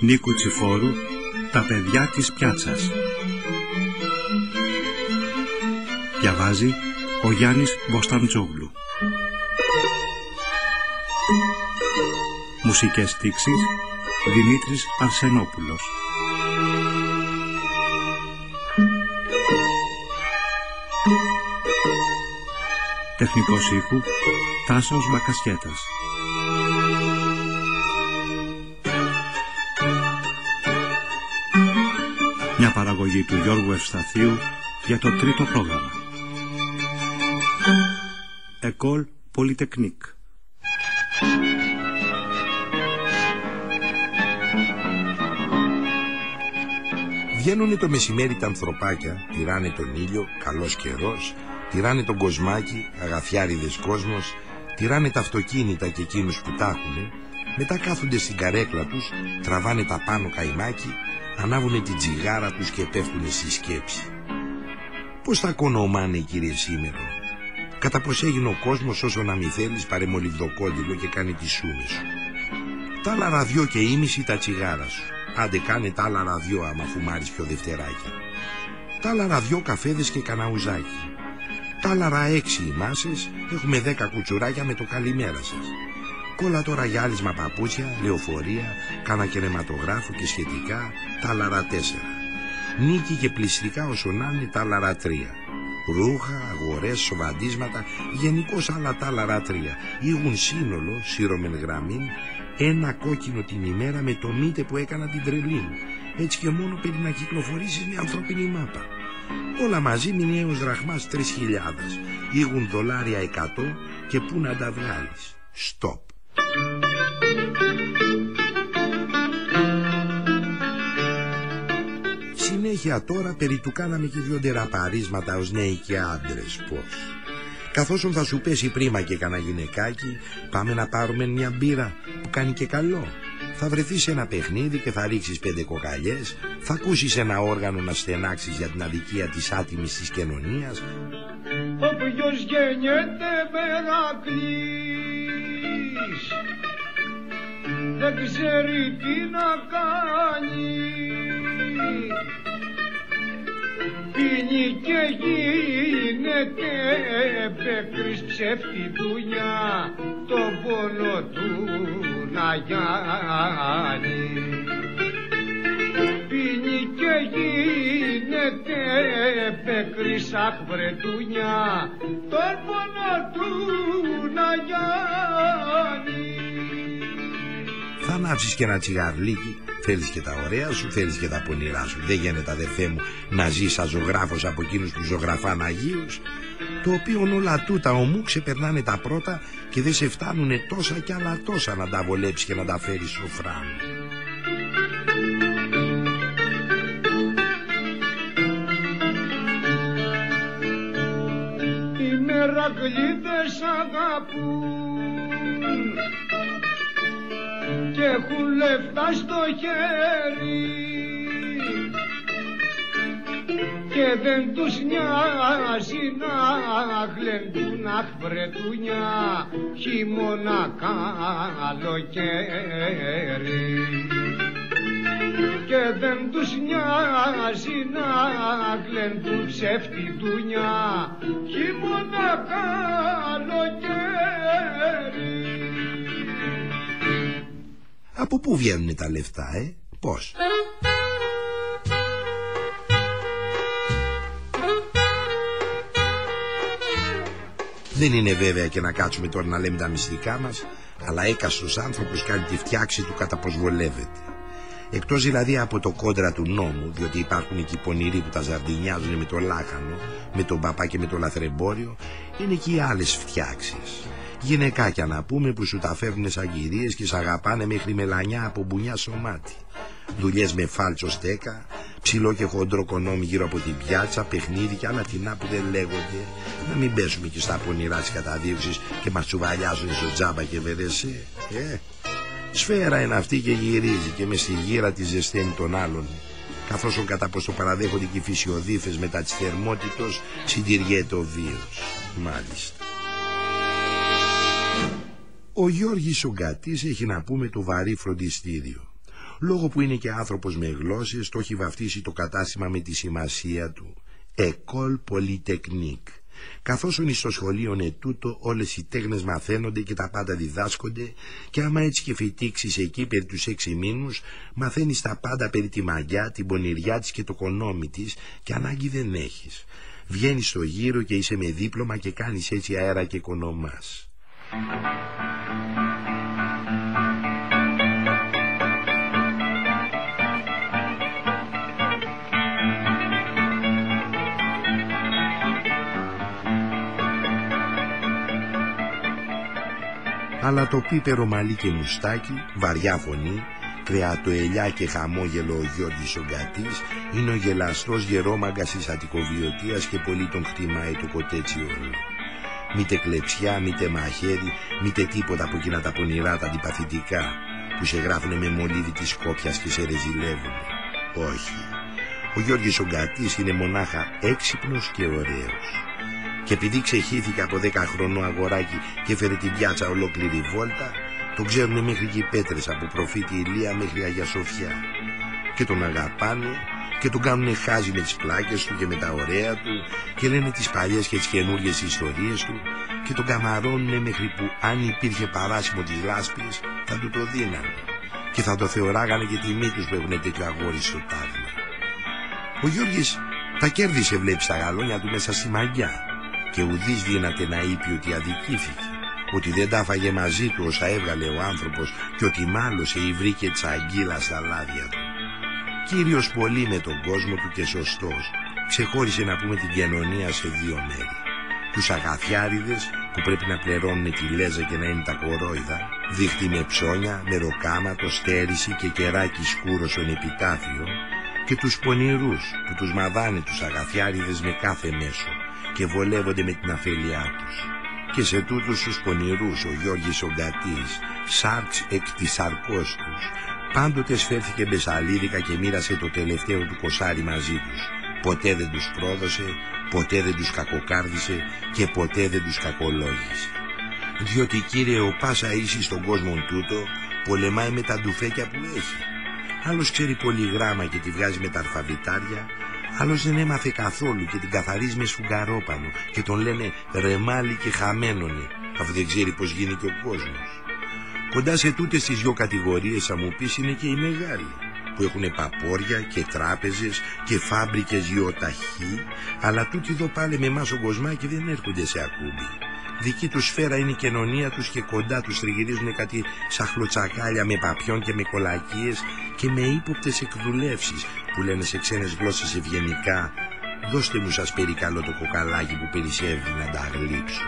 Νίκου Τσιφόρου «Τα παιδιά της πιάτσας». Διαβάζει ο Γιάννης Μποσταντζόγλου. Μουσικές στίξεις Δημήτρης Αρσενόπουλος. Τεχνικός ήχου Τάσος Μπακασιέτας. Παραγωγή του Γιώργου Ευσταθίου για το τρίτο πρόγραμμα. Εκόλ Πολυτεκνίκ. Βγαίνουν το μεσημέρι τα ανθρωπάκια, τυράνε τον ήλιο, καλός καιρός, τυράνε τον κοσμάκι, αγαθιάριδες κόσμος, τυράνε τα αυτοκίνητα και εκείνους που τα έχουνε, μετά κάθονται στην καρέκλα τους, τραβάνε τα πάνω καημάκι, ανάβουνε την τσιγάρα τους και πέφτουνε στη σκέψη. Πώς θα κονομάνε κύριε σήμερα, κατά πως έγινε ο κόσμος όσο να μη θέλεις παρεμολυβδοκόντιλο και κάνει τις σούμες σου. Τα άλλα ραδιό και ήμιση τα τσιγάρα σου. Άντε κάνε τα άλλα ραδιό άμα φουμάρεις πιο δευτεράκια. Τα άλλα ραδιό καφέδες και καναουζάκι. Τα άλλα έξι οι μάσες, έχουμε δέκα κουτσουράκια με το καλημέρα σας. Κόλλα τώρα γυάλισμα παπούτσια, λεωφορεία, κάνα κεραιματογράφο και σχετικά, τα άλλα τέσσερα. Νίκη και πληστικά όσο να είναι τα άλλα τρία. Ρούχα, αγορές, σοβαντίσματα, γενικώς άλλα τα άλλα τρία. Ήγουν σύνολο, σύρωμεν γραμμήν, ένα κόκκινο την ημέρα με το μύτε που έκανα την τρελή μου. Έτσι και μόνο πρέπει να κυκλοφορήσεις μια ανθρώπινη μάπα. Όλα μαζί μηνιαίος δραχμάς τρεις χιλιάδες. Ήγουν δολάρια εκατό και πού να τα βγάλεις. Στοπ. Συνέχεια τώρα περί του κάναμε και δυο τεραπαρίσματα ως νέοι και άντρες πώς. Καθώς θα σου πέσει πρίμα και κανένα γυναικάκι, πάμε να πάρουμε μια μπύρα που κάνει και καλό. Θα βρεθείς σε ένα παιχνίδι και θα ρίξεις πέντε κοκαλιές, θα ακούσεις ένα όργανο να στενάξεις για την αδικία της άτιμης της κοινωνίας. Όποιος γεννιέται Μερακλής δεν ξέρει τι να κάνει πίνει και γίνεται πέκρις ψεύτη δουλειά το πόνο του να γιάνει. Πίνει και γίνεται πέκρις αχβρετούνια το πόνο του να γιάνει. Ανάψεις και ένα τσιγαρλίκι Θέλεις και τα ωραία σου, θέλεις και τα πονηρά σου. Δεν γίνεται αδερφέ μου να ζεις σαν ζωγράφος από εκείνους που ζωγραφάν Αγίους. Το οποίο όλα τούτα ομού ξεπερνάνε τα πρώτα και δεν σε φτάνουνε τόσα κι άλλα τόσα να τα βολέψεις και να τα φέρεις σοφρά. Οι μερακλείδες αγαπούν και έχουν λεφτά στο χέρι. Και δεν τους νοιάζει να γλεντούν αχβρετούνια χειμώνα καλοκαίρι και δεν τους νοιάζει να γλεντούν ψεύτιτούνια χειμώνα καλοκαίρι από πού βγαίνουν τα λεφτά, ε, πώς; Δεν είναι βέβαια και να κάτσουμε τώρα να λέμε τα μυστικά μας, αλλά έκαστος άνθρωπος κάνει τη φτιάξη του κατά πως βολεύεται. Εκτός δηλαδή από το κόντρα του νόμου, διότι υπάρχουν εκεί πονηροί που τα ζαρδινιάζουν με το λάχανο, με τον παπά και με το λαθρεμπόριο, είναι και οι άλλες φτιάξεις. Γυναικάκια να πούμε που σου τα φέρνουν σαν κυρίες και σ' αγαπάνε μέχρι μελανιά από μπουνιά στο μάτι. Δουλειές με φάλτσο στέκα, ψηλό και χοντρό κονόμι γύρω από την πιάτσα, παιχνίδι και άλλα τεινά που δεν λέγονται. Να μην πέσουμε και στα πονηρά της καταδίωξης και μας τσουβαλιάζουν στο τζάμπα και βερεσέ. Ε, σφαίρα είναι αυτή και γυρίζει και μες στη γύρα της ζεσταίνει τον άλλον. Καθώς ο κατά πως το παραδέχονται και οι φυσιοδίφες μετά της θερμότητος συντηριέται ο βίος. Μάλιστα. Ο Γιώργης Σουγκατής έχει να πούμε το βαρύ φροντιστήριο. Λόγω που είναι και άνθρωπος με γλώσσες, το έχει βαφτίσει το κατάστημα με τη σημασία του. Εκόλ Polytechnique. Καθώς είναι στο σχολείο ετούτο όλες οι τέχνες μαθαίνονται και τα πάντα διδάσκονται και άμα έτσι και φοιτήξεις εκεί περί τους έξι μήνους μαθαίνεις τα πάντα περί τη μαγιά, την πονηριά της και το κονόμι της και ανάγκη δεν έχεις. Βγαίνεις στο γύρο και είσαι με δίπλωμα και κάνεις έτσι αέρα και κονομάς. Αλλά το πίπερο μαλλί και μουστάκι, βαριά φωνή, κρεατοελιά και χαμόγελο ο Γιώργης ο είναι ο γελαστός γερόμαγκας της Αττικοβιωτίας και πολύ τον χτυμάει το κοτέτσι όλο. Μήτε κλεψιά, μήτε μαχαίρι, μήτε τίποτα από εκείνα τα πονηρά τα αντιπαθητικά που σε γράφουνε με μολύβι της κόπιας και σε ρεζιλεύουν. Όχι. Ο Γιώργης ο είναι μονάχα έξυπνος και ωραίος. Και επειδή ξεχύθηκε από δέκα χρονό αγοράκι και έφερε την πιάτσα ολόκληρη βόλτα, τον ξέρουν μέχρι και οι πέτρες από προφήτη Ηλία μέχρι Αγία Σοφιά. Και τον αγαπάνε και τον κάνουν χάζι με τις πλάκες του και με τα ωραία του και λένε τις παλιές και τις καινούργιες ιστορίες του και τον καμαρώνουν μέχρι που αν υπήρχε παράσιμο της λάσπης θα του το δίνανε και θα το θεωράγανε και τιμή τους που έχουν τέτοιο αγόρι στο τάγμα. Ο Γιώργης τα κέρδισε βλέπεις στα γαλόνια του μέσα στη μαγιά και ουδής δύναται να είπε ότι αδικήθηκε ότι δεν τα φάγε μαζί του όσα έβγαλε ο άνθρωπος και ότι μάλωσε ή βρήκε τσαγγίλα στα λάδια του. Κύριος πολύ με τον κόσμο του και σωστός ξεχώρισε να πούμε την κοινωνία σε δύο μέρη. Τους αγαθιάριδες που πρέπει να πληρώνουν τη λέζα και να είναι τα κορόιδα, δίχτυ με ψώνια, με ροκάματο, στέρηση και κεράκι σκούρος στον επιτάφιο και τους πονηρούς που τους μαδάνε τους αγαθιάριδες με κάθε μέσο και βολεύονται με την αφέλειά τους. Και σε τούτους τους πονηρούς ο Γιώργης Ογκατής, σάρξ εκ της σαρκός τους, πάντοτε σφέρθηκε μπεσαλίδικα και μοίρασε το τελευταίο του κοσάρι μαζί τους. Ποτέ δεν τους πρόδωσε, ποτέ δεν τους κακοκάρδισε και ποτέ δεν τους κακολόγησε. Διότι κύριε ο Πάσα ίσης στον κόσμο τούτο πολεμάει με τα ντουφέκια που έχει. Άλλος ξέρει πολύ γράμμα και τη βγάζει με τα αρφαβητάρια Άλλος δεν έμαθε καθόλου και την καθαρίζει με σφουγγαρόπανο και τον λένε ρεμάλι και χαμένονε, αφού δεν ξέρει πως γίνει και ο κόσμος. Κοντά σε τούτες τις δυο κατηγορίες θα μου πεις είναι και οι μεγάλοι που έχουν παπόρια και τράπεζες και φάμπρικες γεωταχή αλλά τούτοι εδώ πάλι με εμάς ο κοσμάκι δεν έρχονται σε ακούμπι. Δική τους σφαίρα είναι η κοινωνία τους και κοντά τους τριγυρίζουν κάτι σαχλοτσακάλια με παπιόν και με κολακίες και με ύποπτες εκδουλεύσεις που λένε σε ξένες γλώσσες ευγενικά «Δώστε μου σας περικαλώ το κοκαλάκι που περισσεύει να τα γλύψω».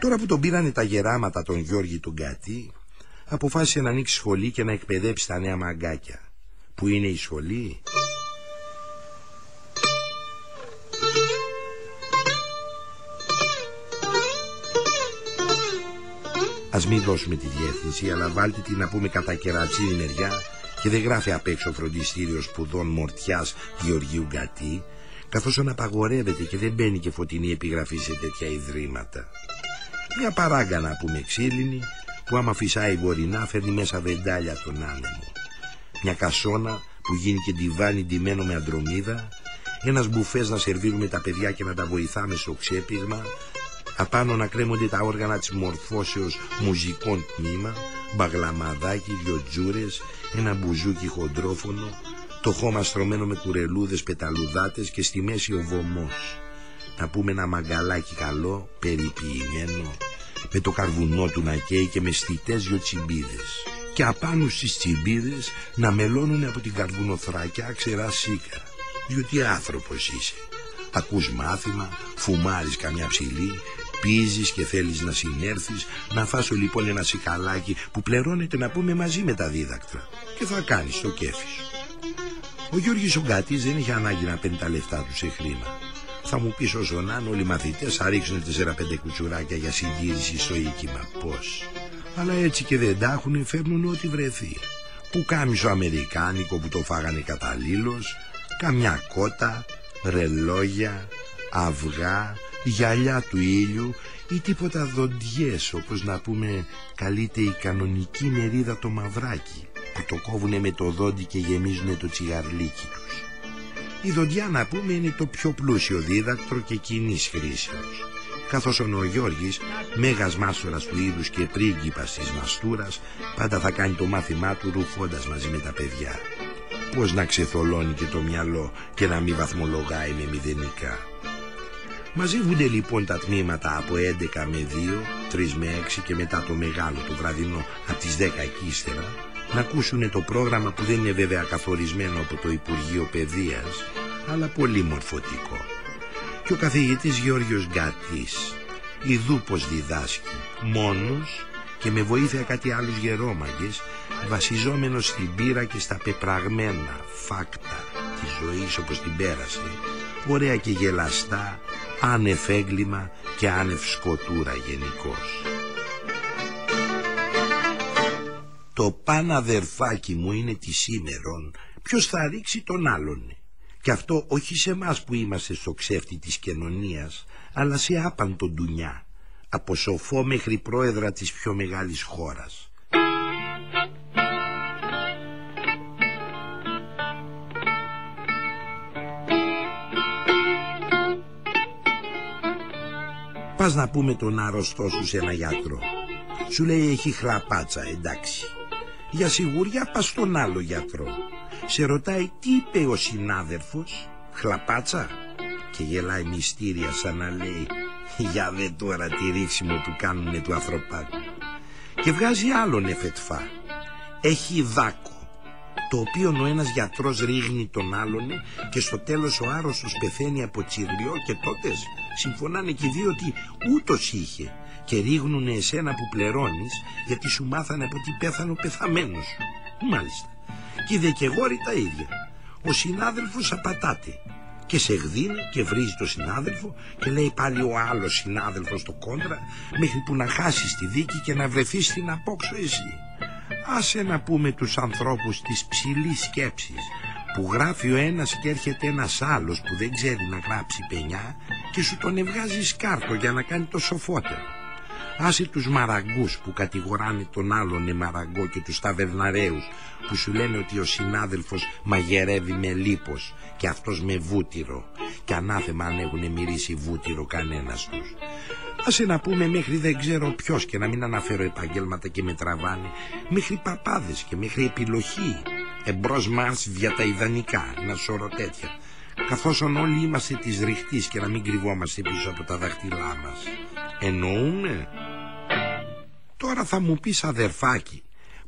Τώρα που τον πήρανε τα γεράματα τον Γιώργη τον Κάτι, αποφάσισε να ανοίξει σχολή και να εκπαιδεύσει τα νέα μαγκάκια. Που είναι η σχολή; Ας μην δώσουμε τη διεύθυνση, αλλά βάλτε την να πούμε κατά κερατσίνη μεριά και δεν γράφει απ' έξω φροντιστήριος σπουδών Μορτιάς Γεωργίου Γκατή, καθώς αναπαγορεύεται και δεν μπαίνει και φωτεινή επιγραφή σε τέτοια ιδρύματα. Μια παράγκα να πούμε ξύλινη, που άμα φυσάει βορεινά φέρνει μέσα βεντάλια τον άνεμο. Μια κασόνα που γίνει και ντιβάνι ντυμένο με αντρομίδα, ένας μπουφές να σερβίρουμε τα παιδιά και να τα βοηθάμε στο ξέπηγμα, απάνω να κρέμονται τα όργανα της μορφώσεως μουζικών τμήμα, μπαγλαμαδάκι, δυο τζούρες, ένα μπουζούκι χοντρόφωνο, το χώμα στρωμένο με κουρελούδες πεταλουδάτες και στη μέση ο βωμός. Να πούμε ένα μαγκαλάκι καλό, περιποιημένο, με το καρβουνό του να καίει και με στιτές δυο τσιμπίδες. Και απάνω στις τσιμπίδες να μελώνουν από την καρβουνοθρακιά ξερά σίκα. Διότι άνθρωπος είσαι. Ακούς μάθημα, φουμάρεις καμιά ψηλή, Πίζεις και θέλεις να συνέρθεις Να φάσω λοιπόν ένα σικαλάκι Που πληρώνεται να πούμε μαζί με τα δίδακτρα Και θα κάνεις το κέφι σου Ο Γιώργης ο Γκάτης δεν είχε ανάγκη να παίρνει τα λεφτά του σε χρήμα θα μου πεις όσο να όλοι οι μαθητές θα ρίξουν 4-5 κουτσουράκια για συντήρηση στο οίκημα. Πώς; Αλλά έτσι και δεν τα έχουν φέρνουν ό,τι βρεθεί. Που κάμισο αμερικάνικο που το φάγανε καταλήλως, καμιά κότα, ρελόγια, αυγά, γυαλιά του ήλιου ή τίποτα δοντιές όπως να πούμε καλείται η κανονική μερίδα το μαυράκι που το κόβουνε με το δόντι και γεμίζουνε το τσιγαρλίκι τους. Η δοντιά να πούμε είναι το πιο πλούσιο δίδακτρο και κοινής χρήσεως καθώς ο Γιώργης, μέγας μάστορας του είδους και πρίγκιπας της μαστούρας, πάντα θα κάνει το μάθημά του ρουφώντας μαζί με τα παιδιά. Πώς να ξεθολώνει και το μυαλό και να μην βαθμολογάει με μηδενικά. Μαζεύονται λοιπόν τα τμήματα από 11 με 2, 3 με 6 και μετά το μεγάλο το βραδινό από τις 10 εκεί ύστερα να ακούσουν το πρόγραμμα που δεν είναι βέβαια καθορισμένο από το Υπουργείο Παιδείας αλλά πολύ μορφωτικό. Και ο καθηγητής Γεώργιος Γκάτης ιδού πώς διδάσκει μόνος και με βοήθεια κάτι άλλους γερόμαγκες βασιζόμενος στην πείρα και στα πεπραγμένα φάκτα της ζωής όπως την πέρασε ωραία και γελαστά άνευ έγκλημα και άνευ σκοτούρα γενικώς. Το παν αδερφάκι μου είναι της σήμερον ποιος θα ρίξει τον άλλον και αυτό όχι σε εμάς που είμαστε στο ξέφτη της κοινωνίας, αλλά σε άπαντο ντουνιά, από σοφό μέχρι πρόεδρα της πιο μεγάλης χώρας. Πας να πούμε τον άρρωστό σου σε ένα γιατρό. Σου λέει έχει χλαπάτσα, εντάξει. Για σιγουριά πας στον άλλο γιατρό σε ρωτάει τι είπε ο συνάδελφος, χλαπάτσα; Και γελάει μυστήρια σαν να λέει για δε τώρα τη ρίξιμο που κάνουνε του ανθρωπάκου και βγάζει άλλον εφετφά. Έχει δάκο το οποίο ο ένας γιατρός ρίχνει τον άλλον και στο τέλος ο άρρωστος πεθαίνει από τσιρλιό και τότε συμφωνάνε και οι δύο ότι ούτως είχε και ρίχνουνε εσένα που πληρώνεις γιατί σου μάθανε από τι πέθανε ο πεθαμένος σου. Μάλιστα και οι δικηγόροι τα ίδια. Ο συνάδελφος απατάται και σε γδίνει και βρίζει το συνάδελφο και λέει πάλι ο άλλος συνάδελφος το κόντρα μέχρι που να χάσεις τη δίκη και να βρεθείς στην απόξω εσύ. Άσε να πούμε τους ανθρώπους της ψηλής σκέψης που γράφει ο ένας και έρχεται ένας άλλος που δεν ξέρει να γράψει πενιά και σου τον ευγάζει σκάρτο για να κάνει το σοφότερο. Άσε τους μαραγκούς που κατηγοράνε τον άλλον μαραγκό και τους ταβερναρέους που σου λένε ότι ο συνάδελφος μαγειρεύει με λίπος και αυτός με βούτυρο και ανάθεμα αν έχουν μυρίσει βούτυρο κανένας τους. Άσε να πούμε μέχρι δεν ξέρω ποιος και να μην αναφέρω επαγγέλματα και με τραβάνε μέχρι παπάδες και μέχρι επιλογή εμπρός μας για τα ιδανικά ένα σώρο τέτοια καθώς όλοι είμαστε της ρηχτής και να μην κρυβόμαστε πίσω από τα δάχτυλά μας. Εννοούμε Τώρα θα μου πεις αδερφάκι,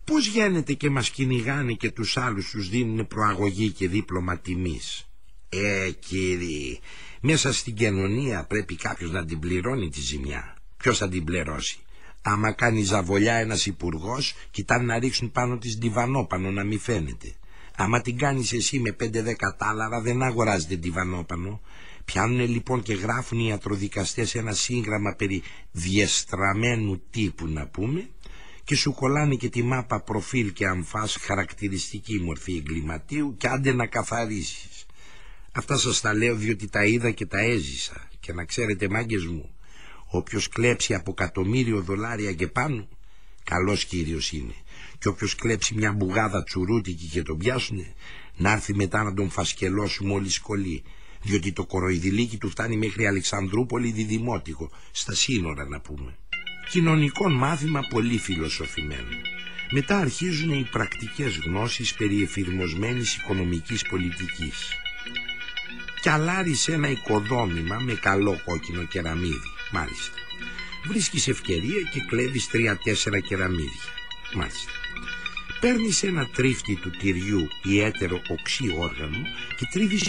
πώς γίνεται και μας κυνηγάνε και τους άλλους τους δίνουν προαγωγή και δίπλωμα τιμής; Ε, κύριε, μέσα στην κοινωνία πρέπει κάποιος να την πληρώνει τη ζημιά. Ποιος θα την πληρώσει; Άμα κάνει ζαβολιά ένας υπουργός, κοιτάνε να ρίξουν πάνω της διβανόπανο να μην φαίνεται. Άμα την κάνεις εσύ με πέντε δέκα τάλαρα δεν αγοράζεται διβανόπανο. Πιάνουν λοιπόν και γράφουν οι ιατροδικαστές ένα σύγγραμμα περί διεστραμμένου τύπου να πούμε και σου κολλάνε και τη μάπα προφίλ και αμφάς χαρακτηριστική μορφή εγκληματίου και άντε να καθαρίσεις. Αυτά σας τα λέω διότι τα είδα και τα έζησα και να ξέρετε μάγκες μου όποιος κλέψει από εκατομμύριο δολάρια και πάνω καλός κύριος είναι και όποιος κλέψει μια μπουγάδα τσουρούτικη και τον πιάσουνε να έρθει μετά να τον φασκελώσουμε όλοι σκολί διότι το κοροϊδηλίκι του φτάνει μέχρι Αλεξανδρούπολη διδημότικο, στα σύνορα να πούμε. Κοινωνικό μάθημα πολύ φιλοσοφημένο. Μετά αρχίζουν οι πρακτικές γνώσεις περί εφηρμοσμένης οικονομικής πολιτικής. Κι ένα οικοδόμημα με καλό κόκκινο κεραμίδι, μάλιστα. Βρίσκεις ευκαιρία και κλέβεις τρία-τέσσερα κεραμίδια, μάλιστα. Παίρνεις ένα τρίφτη του τυριού ή έτερο οξύ όργανο και τρίβεις